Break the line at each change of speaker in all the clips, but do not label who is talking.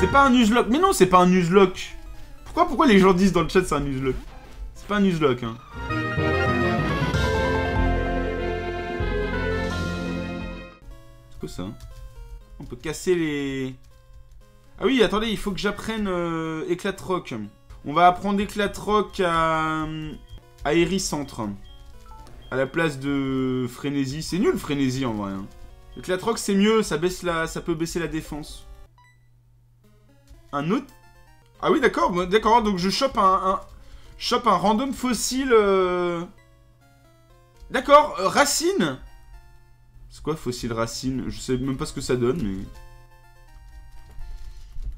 C'est pas un nuzlocke. Mais non, c'est pas un nuzlocke. Pourquoi, pourquoi les gens disent dans le chat c'est un nuzlocke C'est pas un nuzlocke, hein. C'est quoi ça? On peut casser les... Ah oui, attendez, il faut que j'apprenne euh, éclat de rock. On va apprendre éclat de rock à, à Ericentre. À la place de frénésie. C'est nul frénésie en vrai. Hein. De rock c'est mieux, ça, baisse la... ça peut baisser la défense. Un autre? Ah oui, d'accord, d'accord, donc je chope un, chope un random fossile... euh, D'accord, euh, racine C'est quoi fossile racine? Je sais même pas ce que ça donne, mais...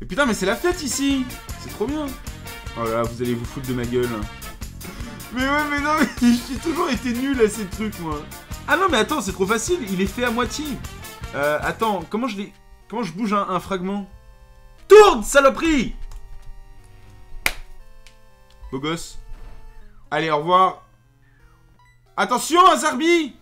Mais putain, mais c'est la fête ici C'est trop bien Oh là là, vous allez vous foutre de ma gueule. Mais ouais, mais non, mais j'ai toujours été nul à ces trucs, moi. Ah non, mais attends, c'est trop facile, il est fait à moitié. Euh, attends, comment je. Comment je bouge un, un fragment? Tourne, saloperie Beau gosse. Allez, au revoir. Attention, Azarbi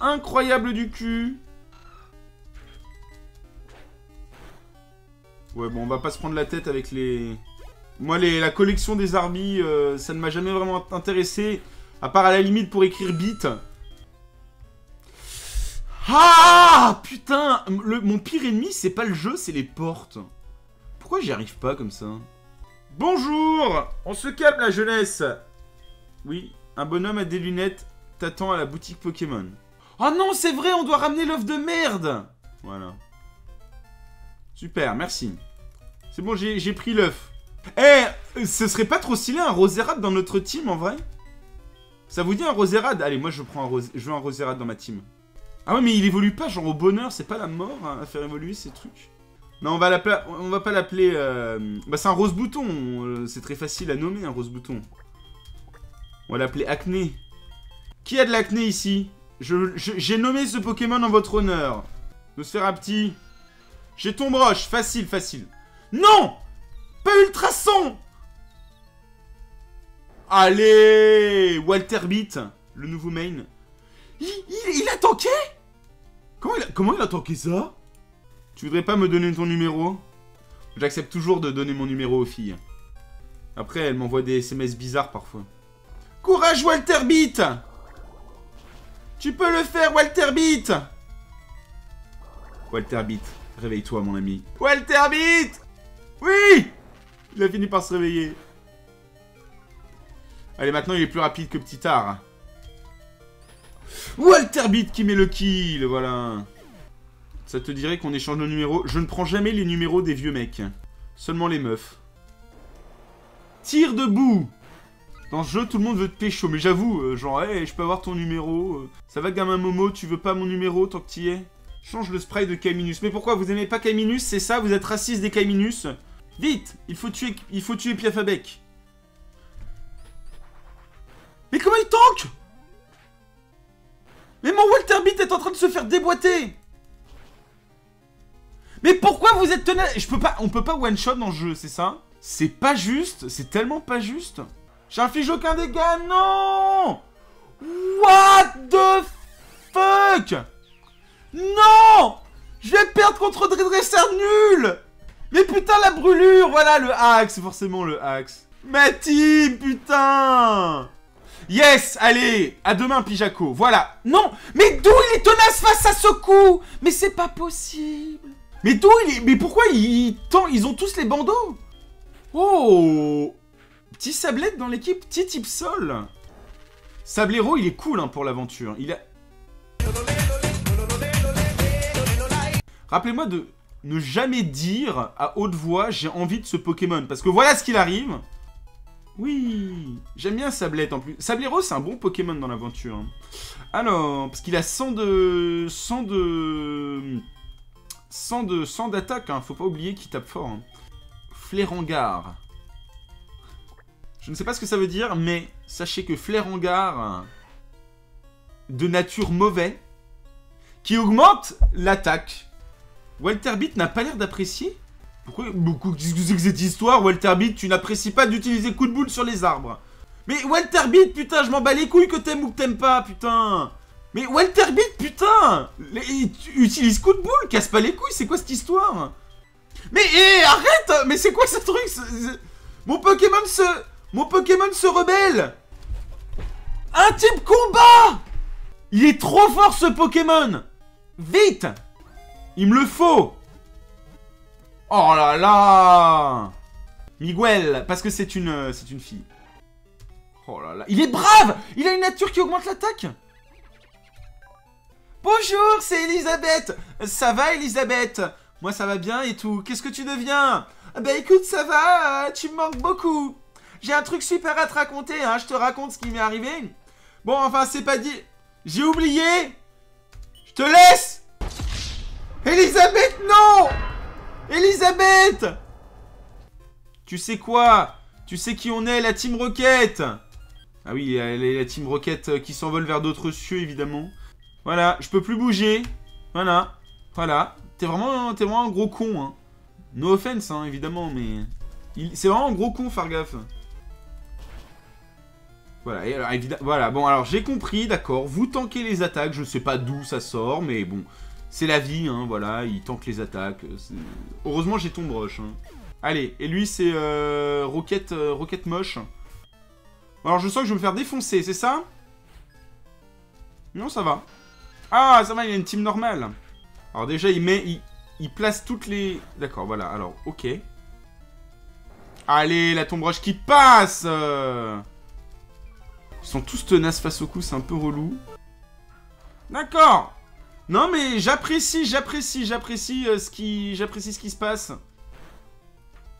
Incroyable du cul. Ouais, bon, on va pas se prendre la tête avec les... Moi, la collection des Arby, euh, ça ne m'a jamais vraiment intéressé. À part à la limite pour écrire bit. Ah Putain Mon pire ennemi, c'est pas le jeu, c'est les portes. Pourquoi j'y arrive pas comme ça? Bonjour On se calme la jeunesse Oui, un bonhomme a des lunettes t'attend à la boutique Pokémon. Oh non, c'est vrai, on doit ramener l'œuf de merde Voilà. Super, merci. C'est bon, j'ai pris l'œuf. Eh, ce serait pas trop stylé un Roserade dans notre team en vrai? Ça vous dit un Roserade? Allez, moi je prends un Ros- je veux un Roserade dans ma team. Ah ouais, mais il évolue pas genre au bonheur, c'est pas la mort hein, à faire évoluer ces trucs. Non, on va on va pas l'appeler. euh, Bah c'est un rose bouton, euh, c'est très facile à nommer un rose bouton. On va l'appeler Acné. Qui a de l'acné ici? J'ai nommé ce Pokémon en votre honneur. petit. J'ai ton broche, facile, facile. Non Pas Ultrason Allez Walter Beat, le nouveau main. Il, a tanké? Comment il, a, comment tanké ça? Tu voudrais pas me donner ton numéro? J'accepte toujours de donner mon numéro aux filles. Après, elles m'envoient des SMS bizarres parfois. Courage Walter Beat Tu peux le faire Walter Beat Walter Beat, réveille-toi mon ami. Walter Beat Oui Il a fini par se réveiller. Allez, maintenant il est plus rapide que Petit Art. Walter Beat qui met le kill, voilà. Ça te dirait qu'on échange nos numéros Je ne prends jamais les numéros des vieux mecs. Seulement les meufs. Tire debout Dans ce jeu, tout le monde veut te pécho, mais j'avoue, euh, genre, hey, je peux avoir ton numéro euh, Ça va, gamin Momo, tu veux pas mon numéro tant que t'y es? Change le spray de Kaiminus. Mais pourquoi vous aimez pas Kaiminus C'est ça Vous êtes raciste des Kaiminus Vite Il faut tuer, il faut tuer Piafabek. Mais comment il tank? Mais mon Walter Beat est en train de se faire déboîter. Mais pourquoi vous êtes tenace Je peux pas, on peut pas one shot dans le jeu, c'est ça? C'est pas juste, c'est tellement pas juste. J'inflige aucun dégât, non! What the fuck? Non! Je vais perdre contre Dredresser nul Mais putain la brûlure Voilà le axe, forcément le axe. Ma putain Yes, allez, à demain Pijaco, voilà. Non, mais d'où il est tenace face à ce coup Mais c'est pas possible. Mais d'où il est Mais pourquoi il tend Ils ont tous les bandeaux? Oh Petit sablette dans l'équipe, petit type sol. Sablero, il est cool hein, pour l'aventure. Il a... Rappelez-moi de ne jamais dire à haute voix j'ai envie de ce Pokémon. Parce que voilà ce qu'il arrive. Oui, j'aime bien Sablette en plus. Sablero, c'est un bon Pokémon dans l'aventure. hein. Alors, parce qu'il a 100 de... 100 de... 100 de... 100 d'attaque, hein. faut pas oublier qu'il tape fort. hein. Flairangard. Je ne sais pas ce que ça veut dire, mais sachez que Flairangard, de nature mauvais, qui augmente l'attaque. Walter Beat n'a pas l'air d'apprécier pourquoi beaucoup que cette histoire, Walter Beat Tu n'apprécies pas d'utiliser coup de boule sur les arbres. Mais Walter Beat, putain, je m'en bats les couilles que t'aimes ou que t'aimes pas, putain. Mais Walter Beat, putain Utilise coup de boule, casse pas les couilles, c'est quoi cette histoire? Mais arrête Mais c'est quoi ce truc? Mon Pokémon se... Mon Pokémon se rebelle. Un type combat! Il est trop fort ce Pokémon! Vite Il me le faut. Oh là là. Miguel, parce que c'est une, c'est une fille. Oh là là, il est brave. Il a une nature qui augmente l'attaque. Bonjour, c'est Elisabeth. Ça va, Elisabeth? Moi, ça va bien et tout. Qu'est-ce que tu deviens? Bah écoute, ça va, tu me manques beaucoup. J'ai un truc super à te raconter, hein. Je te raconte ce qui m'est arrivé. Bon, enfin, c'est pas dit... J'ai oublié. Je te laisse Elisabeth, non Elisabeth Tu sais quoi? Tu sais qui on est, la Team Rocket Ah oui, la Team Rocket euh, qui s'envole vers d'autres cieux, évidemment. Voilà, je peux plus bouger. Voilà, voilà. T'es vraiment, vraiment un gros con, hein. No offense, hein, évidemment, mais... C'est vraiment un gros con, faire gaffe. Voilà, et alors, voilà, bon, alors j'ai compris, d'accord, vous tankez les attaques, je sais pas d'où ça sort, mais bon, c'est la vie, hein, voilà, il tank les attaques. Heureusement, j'ai ton brush. Hein. Allez, et lui, c'est euh, euh, Rocket Moche. Alors, je sens que je vais me faire défoncer, c'est ça? Non, ça va. Ah, ça va, il a une team normale. Alors déjà, il met... Il, place toutes les... D'accord, voilà, alors, ok. Allez, la tombe roche qui passe Ils sont tous tenaces face au coup, c'est un peu relou. D'accord non, mais j'apprécie, j'apprécie, j'apprécie euh, ce qui... J'apprécie ce qui se passe.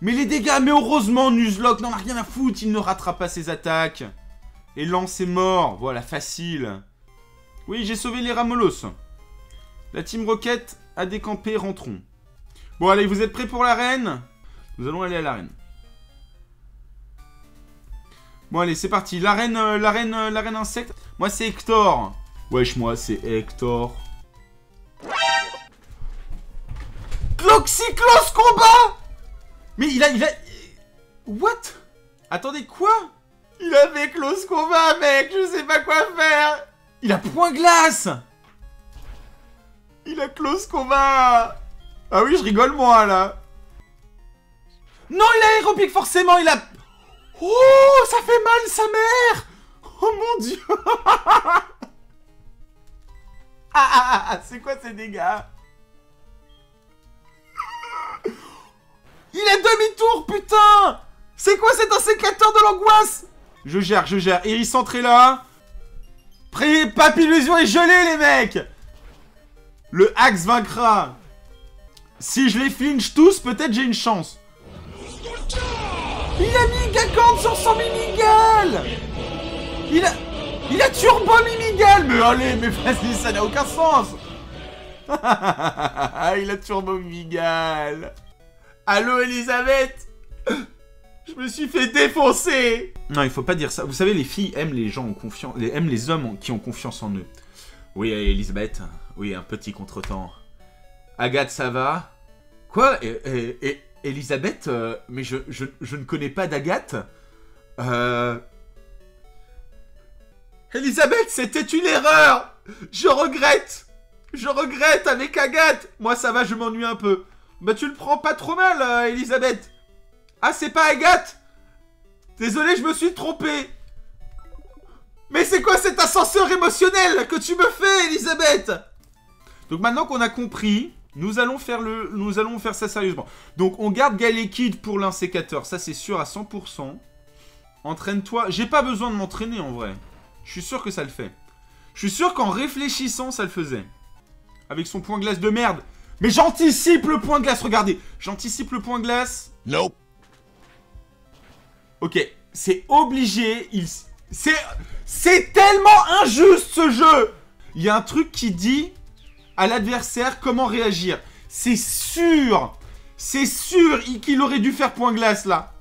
Mais les dégâts, mais heureusement, Nuzlocke n'en a rien à foutre, il ne rattrape pas ses attaques. Et Lance est mort, voilà, facile. Oui, j'ai sauvé les Ramolos. La Team Rocket a décampé, rentrons. Bon, allez, vous êtes prêts pour l'arène? Nous allons aller à l'arène. Bon, allez, c'est parti. L'arène, euh, l'arène, euh, l'arène insecte. Moi, c'est Hector. Wesh, moi, c'est Hector. Cloxyclos combat Mais il a... Il a... What? Attendez, quoi? Il avait close combat, mec Je sais pas quoi faire! Il a point glace! Il a close combat! Ah oui, je rigole, moi, là! Non, il a aéropique, forcément Il a... Oh Ça fait mal, sa mère! Oh mon dieu! Ah ah ah, ah C'est quoi ces dégâts? C'est quoi cet insécateur de l'angoisse? Je gère, je gère. Iris entré là. Pré Papillusion est gelé, les mecs Le Axe vaincra. Si je les flinch tous, peut-être j'ai une chance. Il a mis Gakant sur son Mimigal Il a... Il a turbo Mimigal Mais allez, mais vas-y, ça n'a aucun sens Il a turbo Mimigal Allô, Elisabeth? Je me suis fait défoncer Non, il faut pas dire ça. Vous savez, les filles aiment les gens en confiance... aiment les hommes qui ont confiance en eux. Oui, Elisabeth. Oui, un petit contretemps. Agathe, ça va? Quoi? Et, Elisabeth euh, Mais je, ne connais pas d'Agathe Euh... Elisabeth, c'était une erreur Je regrette Je regrette avec Agathe Moi, ça va, je m'ennuie un peu. Bah, tu le prends pas trop mal, euh, Elisabeth Ah, c'est pas Agathe Désolé, je me suis trompé Mais c'est quoi cet ascenseur émotionnel que tu me fais, Elisabeth Donc maintenant qu'on a compris, nous allons faire le, nous allons faire ça sérieusement. Donc on garde Galekid pour l'insécateur, ça c'est sûr à 100%. Entraîne-toi. J'ai pas besoin de m'entraîner en vrai. Je suis sûr que ça le fait. Je suis sûr qu'en réfléchissant, ça le faisait. Avec son point glace de merde. Mais j'anticipe le point glace, regardez. J'anticipe le point glace.
Nope.
Ok, c'est obligé. Il... C'est... C'est tellement injuste ce jeu Il y a un truc qui dit à l'adversaire comment réagir. C'est sûr C'est sûr qu'il aurait dû faire point glace là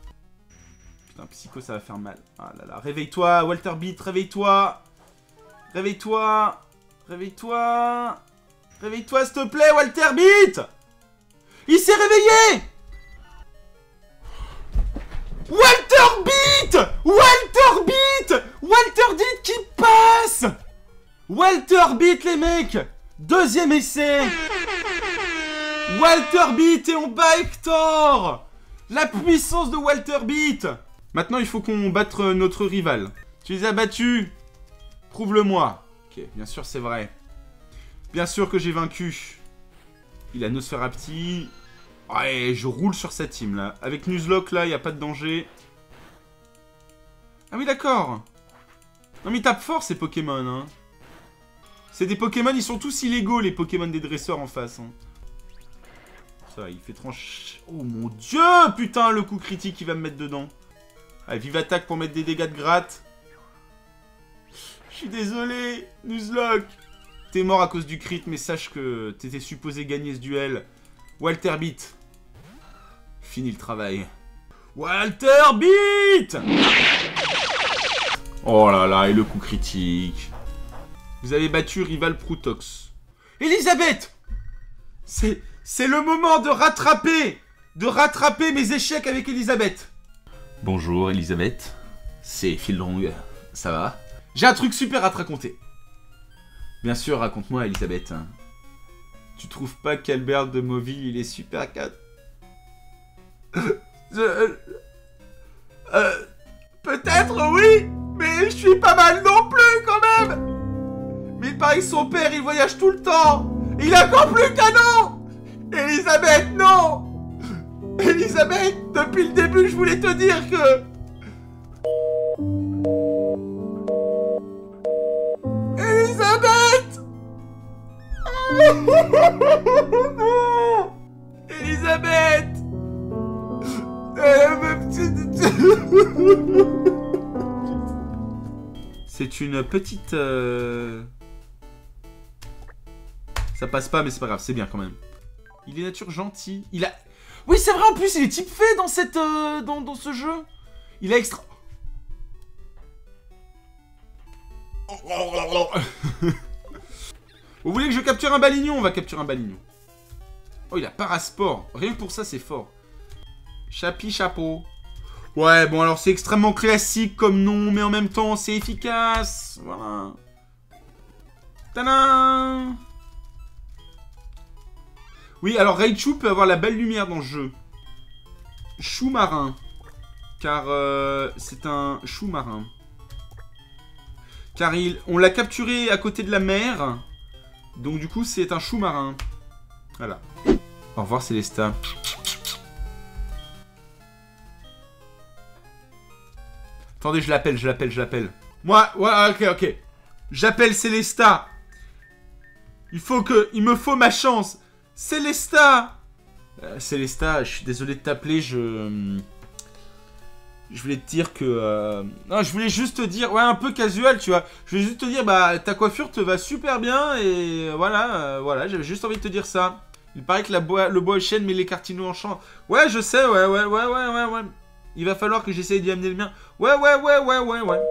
Putain, Psycho, ça va faire mal. Ah là là, réveille-toi, Walter Beat, réveille-toi Réveille-toi Réveille-toi Réveille-toi, s'il te plaît, Walter Beat Il s'est réveillé Walter Beat Walter Beat Walter Beat qui passe Walter Beat, les mecs Deuxième essai Walter Beat et on bat Hector La puissance de Walter Beat Maintenant, il faut qu'on batte notre rival. Tu les as battus? Prouve-le-moi. Ok, bien sûr, c'est vrai. Bien sûr que j'ai vaincu. Il a Nosferapti. Ouais, je roule sur sa team, là. Avec Nuzlocke, là, il n'y a pas de danger. Ah oui, d'accord. Non, mais il tape fort, ces Pokémon, hein. C'est des Pokémon, ils sont tous illégaux, les Pokémon des dresseurs en face. Hein. Ça, il fait tranche... Oh mon dieu Putain, le coup critique, il va me mettre dedans. Allez, vive attaque pour mettre des dégâts de gratte. Je suis désolé, Nuzlocke. T'es mort à cause du crit, mais sache que t'étais supposé gagner ce duel. Walter Beat. Fini le travail. Walter Beat Oh là là, et le coup critique. Vous avez battu rival Proutox. Elisabeth C'est... C'est le moment de rattraper De rattraper mes échecs avec Elisabeth Bonjour Elisabeth, c'est Philong, ça va? J'ai un truc super à te raconter. Bien sûr, raconte-moi Elisabeth. Tu trouves pas qu'Albert de Mauville, il est super cat? Euh, euh, Peut-être oui, mais je suis pas mal non plus quand même. Mais il paraît que son père, il voyage tout le temps. Il a encore plus qu'un an. Elisabeth, non. Elisabeth, depuis le début, je voulais te dire que... Elisabeth. Elisabeth C'est une petite... Euh, Ça passe pas, mais c'est pas grave, c'est bien quand même. Il est nature gentil. Il a... Oui, c'est vrai, en plus, il est type fait dans, cette, euh, dans, ce jeu. Il a extra... Vous voulez que je capture un balignon? On va capturer un balignon. Oh, il a parasport. Rien que pour ça, c'est fort. Chapi chapeau. Ouais, bon, alors c'est extrêmement classique comme nom, mais en même temps, c'est efficace. Voilà. Tadam oui, alors Raichu peut avoir la belle lumière dans le jeu. Chou marin. Car euh, c'est un chou marin. Car il, on l'a capturé à côté de la mer. Donc du coup, c'est un chou marin. Voilà. Au revoir Célesta. Attendez, je l'appelle, je l'appelle, je l'appelle. Moi, ouais, ok, ok. J'appelle Célesta. Il faut que... Il me faut ma chance. Célesta euh, Célesta, je suis désolé de t'appeler, je... Je voulais te dire que... Euh, non, je voulais juste te dire... Ouais, un peu casual, tu vois. Je voulais juste te dire, bah, ta coiffure te va super bien, et voilà, euh, voilà, j'avais juste envie de te dire ça. Il paraît que le bois chêne met les cartinots en champ. Ouais, je sais, ouais, ouais, ouais, ouais, ouais, ouais. Il va falloir que j'essaye d'y amener le mien. Ouais, ouais, ouais, ouais, ouais, ouais.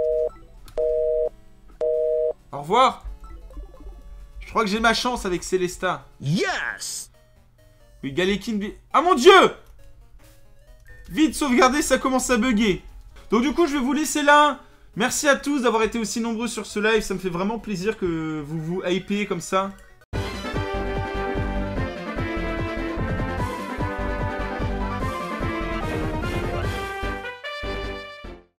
Au revoir je crois que j'ai ma chance avec Célesta.
Yes
Oui, Galekin... Ah mon dieu Vite, sauvegarder, ça commence à bugger. Donc du coup, je vais vous laisser là. Merci à tous d'avoir été aussi nombreux sur ce live. Ça me fait vraiment plaisir que vous vous hypez comme ça.